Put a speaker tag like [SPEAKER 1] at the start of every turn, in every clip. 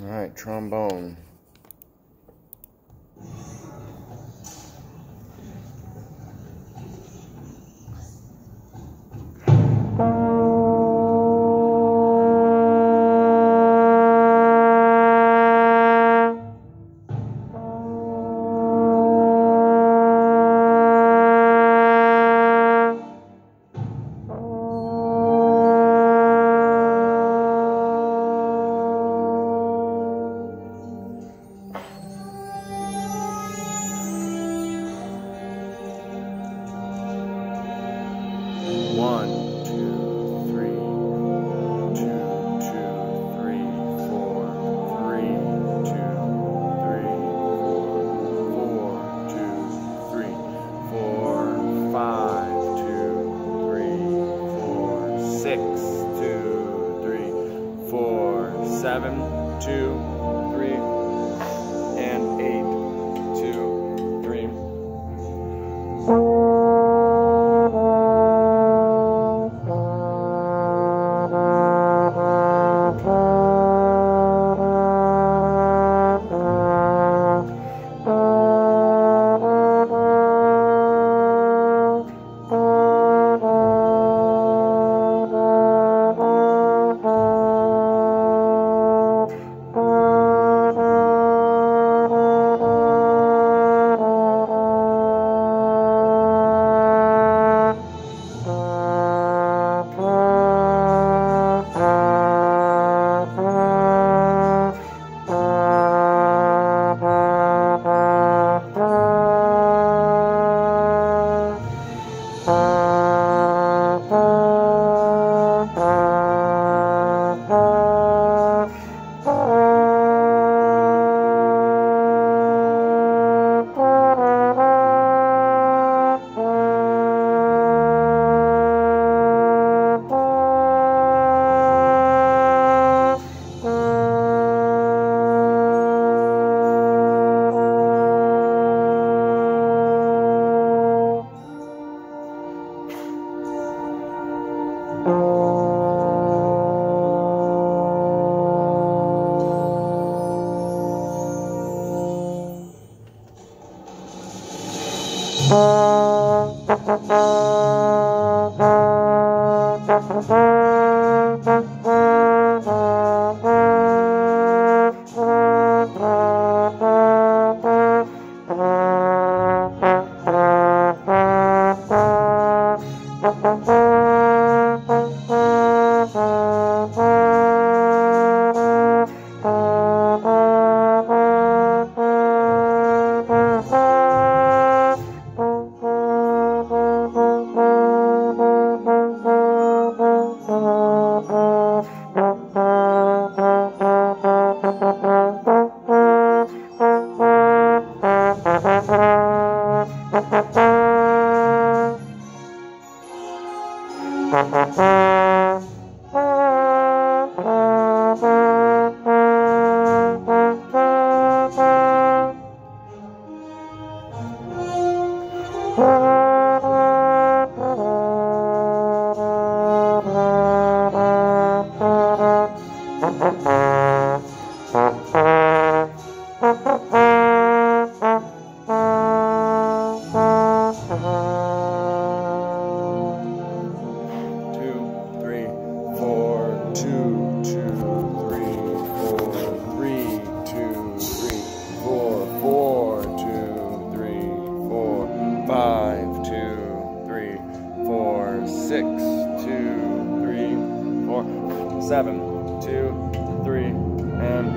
[SPEAKER 1] All right, trombone. Six, two, three, four, seven, two, Thank you. Two, three, four, two, two, three, four, three, two, three, four, four, two, three, four, five, two, three, four, six, two, three, four, seven, two, three, and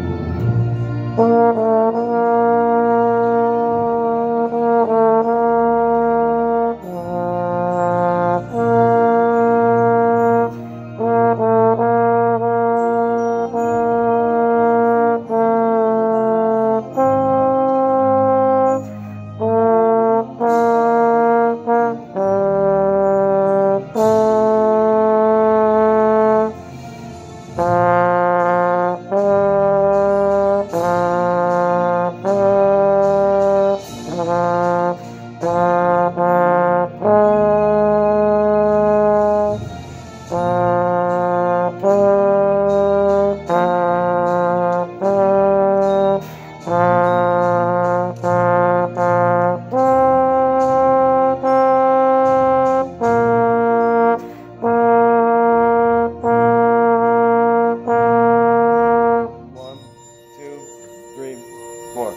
[SPEAKER 1] More.